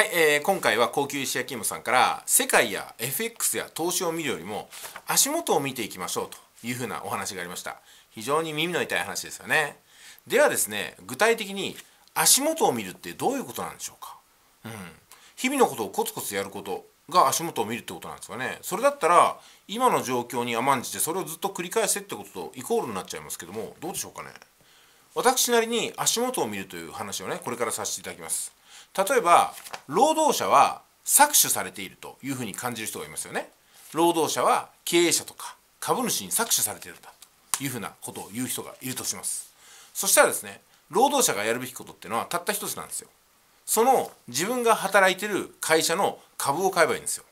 はい、えー、今回は高級石焼き芋さんから世界や FX や投資を見るよりも足元を見ていきましょうというふうなお話がありました。非常に耳の痛い話ですよね。ではですね具体的に足元を見るってどういうことなんでしょうか、うん、日々のことをコツコツやることが足元を見るってことなんですかね。それだったら今の状況に甘んじてそれをずっと繰り返せってこととイコールになっちゃいますけどもどうでしょうかね。私なりに足元を見るという話をねこれからさせていただきます。例えば労働者は搾取されているというふうに感じる人がいますよね。労働者は経営者とか株主に搾取されているんだというふうなことを言う人がいるとします。そしたらですね労働者がやるべきことっていうのはたった一つなんですよ。その自分が働いてる会社の株を買えばいいんですよ。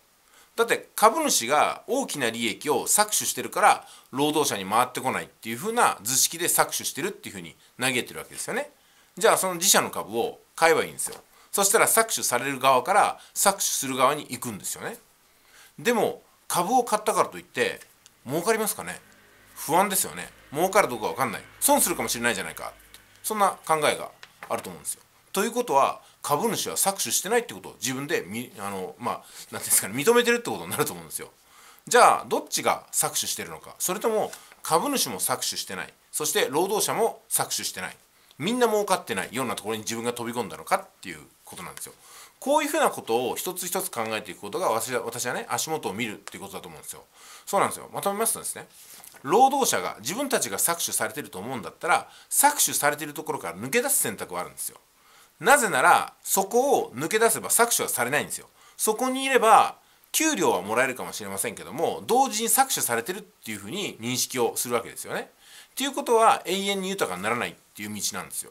だって株主が大きな利益を搾取してるから労働者に回ってこないっていうふうな図式で搾取してるっていうふうに嘆いてるわけですよね。じゃあその自社の株を買えばいいんですよ。そしたら搾取される側から搾取する側に行くんですよね。でも株を買ったからといって儲かりますかね？不安ですよね。儲かるどうか分かんない。損するかもしれないじゃないか。そんな考えがあると思うんですよ。ということは株主は搾取してないってことを自分でみあのまあ何ですかね認めてるってことになると思うんですよ。じゃあどっちが搾取してるのか。それとも株主も搾取してない。そして労働者も搾取してない。みんな儲かってないようなところに自分が飛び込んだのかっていうことなんですよ。こういうふうなことを一つ一つ考えていくことが私はね足元を見るっていうことだと思うんですよ。そうなんですよ。まとめますとですね労働者が自分たちが搾取されてると思うんだったら搾取されてるところから抜け出す選択はあるんですよ。なぜならそこを抜け出せば搾取はされないんですよ。そこにいれば給料はもらえるかもしれませんけども同時に搾取されてるっていうふうに認識をするわけですよね。っていうことは永遠に豊かにならないっていう道なんですよ。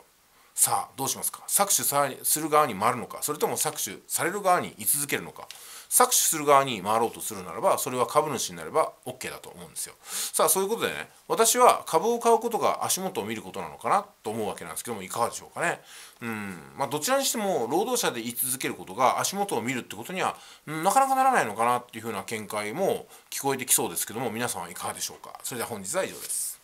さあどうしますか？搾取する側に回るのか？それとも搾取される側に居続けるのか？搾取する側に回ろうとするならばそれは株主になれば OK だと思うんですよ。さあそういうことでね私は株を買うことが足元を見ることなのかなと思うわけなんですけどもいかがでしょうかね？うんまあどちらにしても労働者で居続けることが足元を見るってことには、うん、なかなかならないのかなっていうふうな見解も聞こえてきそうですけども皆さんはいかがでしょうか？それでは本日は以上です。